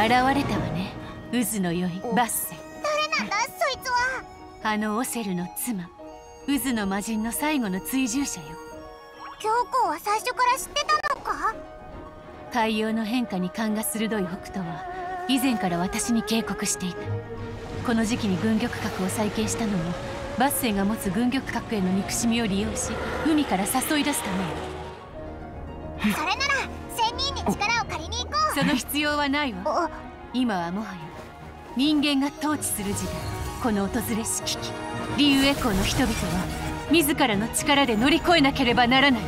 現れたわね。渦の良いバッセ。誰なんだそいつは。あのオセルの妻。渦の魔人の最後の追従者よ。教皇は最初から知ってたのか？海洋の変化に勘が鋭い北斗は以前から私に警告していた。この時期に軍玉閣を再建したのもバッセンが持つ軍玉閣への憎しみを利用し海から誘い出すためよ。それなら仙人に力をその必要はないわ。今はもはや人間が統治する時代。この訪れし危機。リュウエコーの人々は自らの力で乗り越えなければならない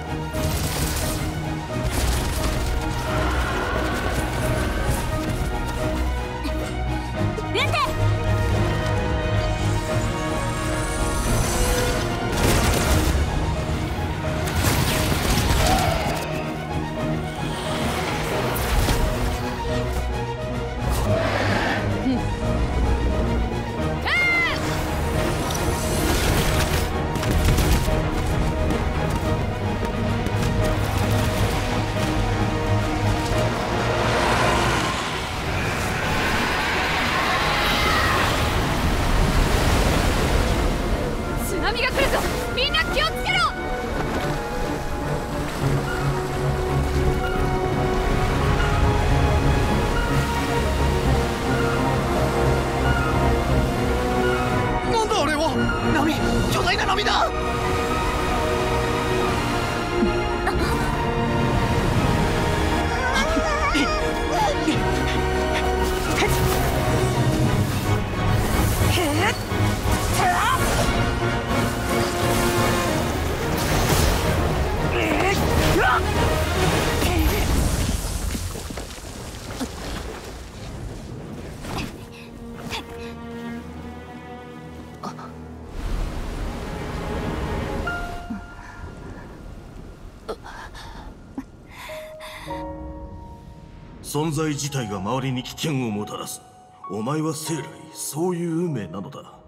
存在自体が周りに危険をもたらす。お前は生来そういう運命なのだ。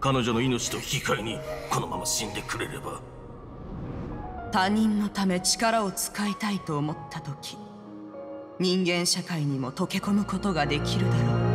彼女の命と引き換えにこのまま死んでくれれば。他人のため力を使いたいと思った時人間社会にも溶け込むことができるだろう。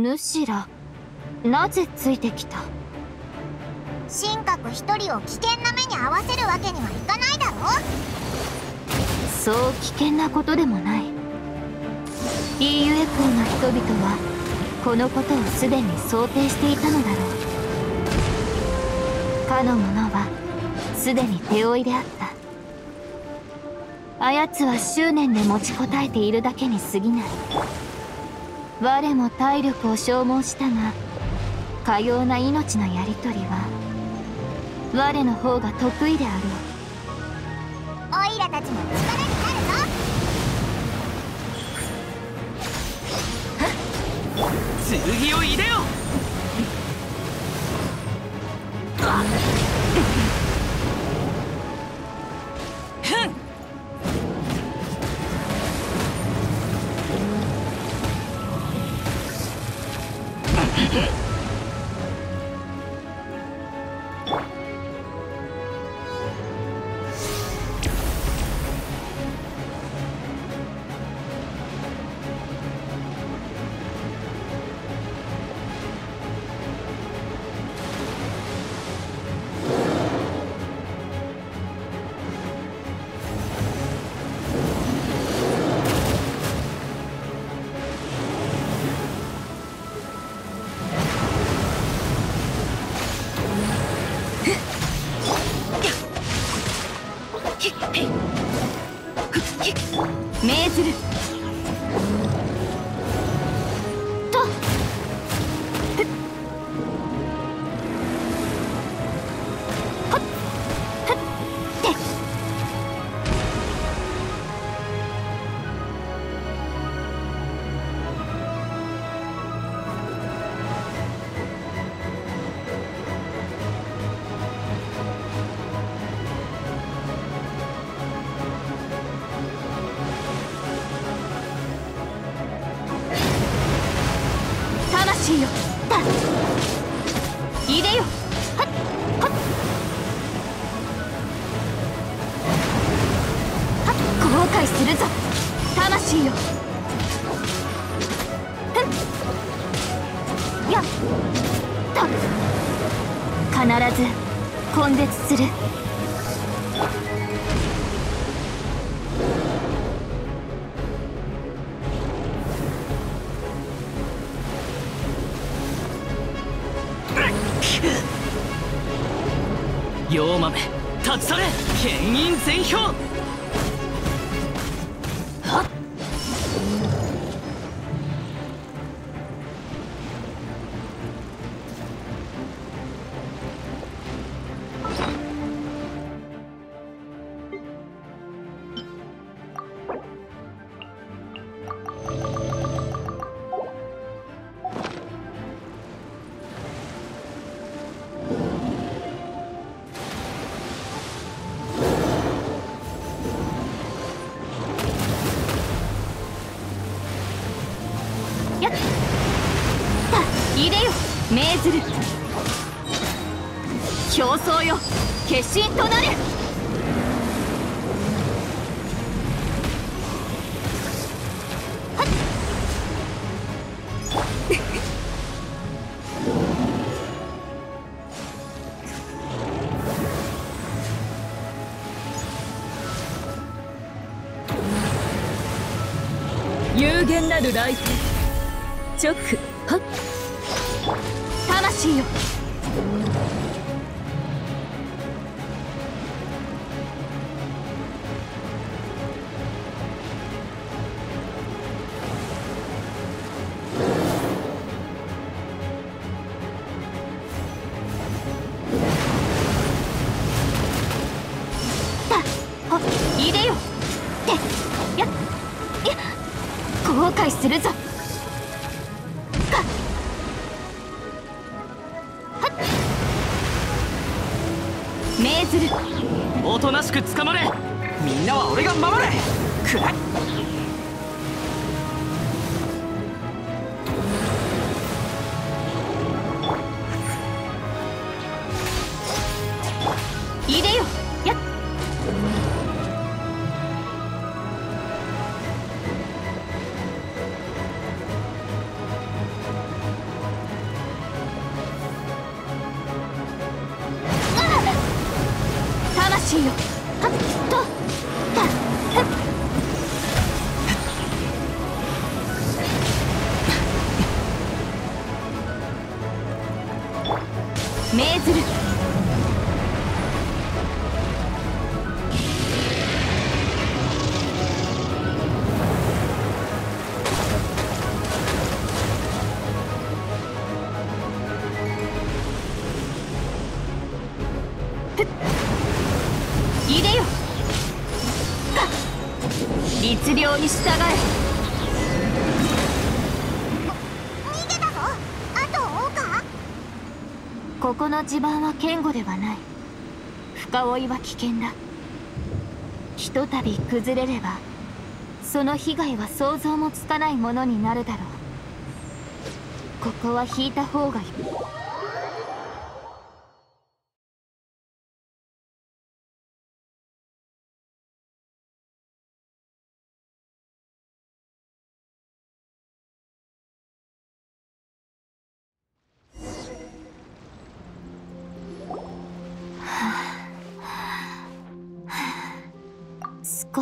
主らなぜついてきた？神格一人を危険な目に遭わせるわけにはいかないだろそう危険なことでもない。EU エコーの人々はこのことをすでに想定していたのだろう。かの者はすでに手負いであった。あやつは執念で持ちこたえているだけに過ぎない我も体力を消耗したがかような命のやり取りは我の方が得意であろう。オイラたちも力になるぞ。剣を入れよ。魂 dead. んやった必ず根絶する。妖豆立ち去れ牽引全票。入れよ。命ずる。競争よ。決心となれ。有限なる来店直。はっ命ずる。おとなしく捕まれ。みんなは俺が守れくら。っ魂よ。はっと。だふっ命ずる入れよ。か律令に従え。逃げたぞ。あとを追うか？ここの地盤は堅固ではない。深追いは危険だ。ひとたび崩れればその被害は想像もつかないものになるだろう。ここは引いた方がいい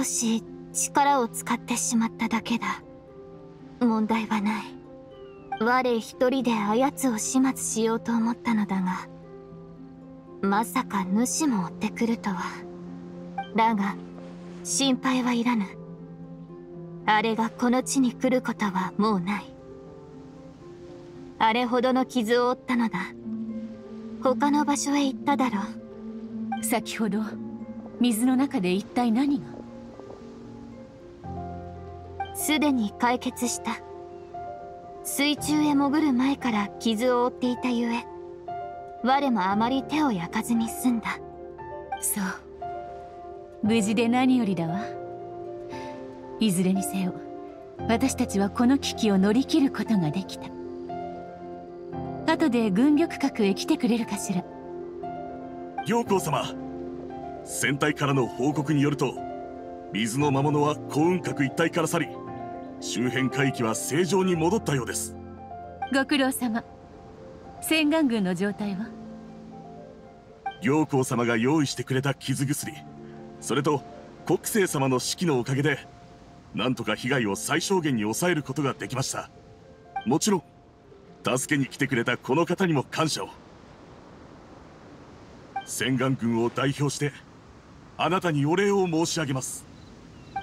し力を使ってしまっただけだ。問題はない。我一人であやつを始末しようと思ったのだがまさか主も追ってくるとは。だが心配はいらぬ。あれがこの地に来ることはもうない。あれほどの傷を負ったのだ。他の場所へ行っただろう。先ほど水の中で一体何が？すでに解決した。水中へ潜る前から傷を負っていたゆえ我もあまり手を焼かずに済んだ。そう。無事で何よりだわ。いずれにせよ私たちはこの危機を乗り切ることができた。後で軍玉閣へ来てくれるかしら。行幸様船体からの報告によると水の魔物は幸運閣一帯から去り周辺海域は正常に戻ったようです。ご苦労様。洗顔軍の状態は？行幸様が用意してくれた傷薬。それと国政様の指揮のおかげでなんとか被害を最小限に抑えることができました。もちろん助けに来てくれたこの方にも感謝を。洗顔軍を代表してあなたにお礼を申し上げます。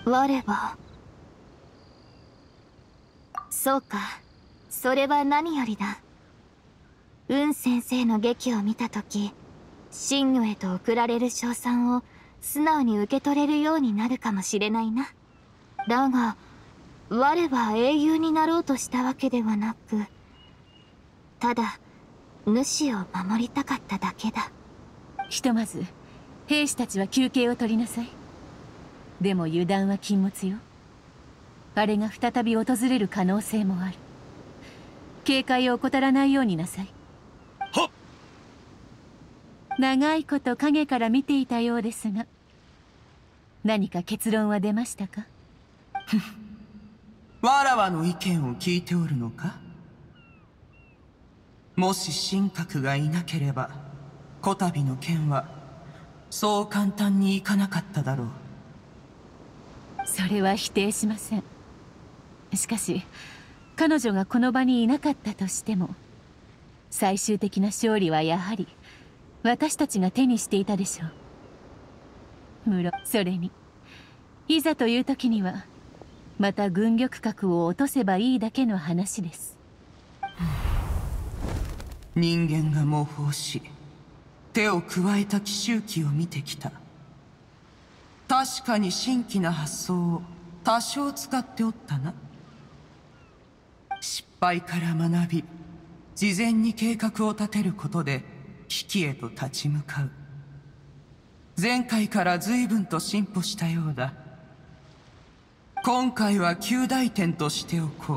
我はそうか。それは何よりだ。雲先生の劇を見た時真魚へと送られる賞賛を素直に受け取れるようになるかもしれないな。だが我は英雄になろうとしたわけではなくただ主を守りたかっただけだ。ひとまず兵士たちは休憩を取りなさい。でも油断は禁物よ。あれが再び訪れる可能性もある。警戒を怠らないようになさい。はっ！長いこと影から見ていたようですが何か結論は出ましたか？わらわの意見を聞いておるのか？もし神格がいなければこたびの件はそう簡単にいかなかっただろう。それは否定しませんしかし彼女がこの場にいなかったとしても最終的な勝利はやはり私たちが手にしていたでしょう。無論それにいざという時にはまた軍玉閣を落とせばいいだけの話です。人間が模倣し手を加えた奇襲機を見てきた。確かに新規な発想を多少使っておったな。失敗から学び事前に計画を立てることで危機へと立ち向かう。前回から随分と進歩したようだ。今回は旧大点としておこ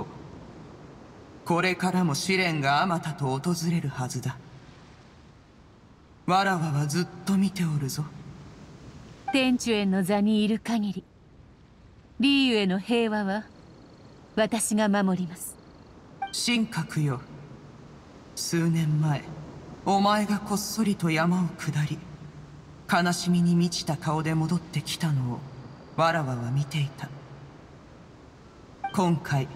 う。これからも試練があまたと訪れるはずだ。わらわはずっと見ておるぞ。天主への座にいる限りリーユへの平和は私が守ります。神格よ。数年前お前がこっそりと山を下り悲しみに満ちた顔で戻ってきたのをわらわは見ていた。今回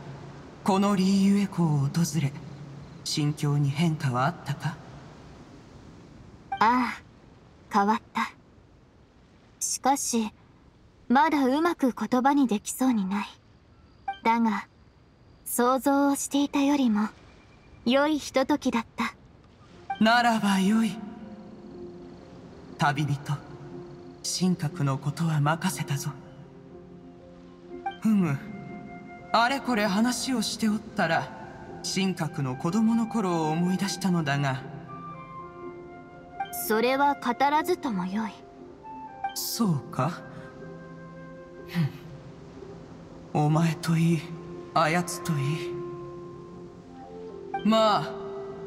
このリーユエ港を訪れ心境に変化はあったか？ああ変わった。しかしまだうまく言葉にできそうにない。だが想像をしていたよりも良いひとときだった。ならばよい。旅人。神格のことは任せたぞ。ふむ。あれこれ話をしておったら神格の子供の頃を思い出したのだが。それは語らずともよい。そうか。お前といいあやつといいまあ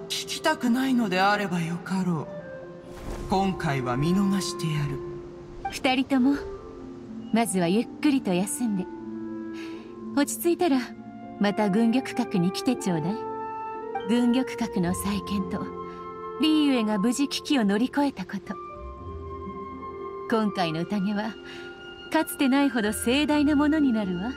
聞きたくないのであればよかろう。今回は見逃してやる。二人ともまずはゆっくりと休んで。落ち着いたらまた軍玉閣に来てちょうだい。軍玉閣の再建とリーユエが無事危機を乗り越えたこと。今回の宴はかつてないほど盛大なものになるわ。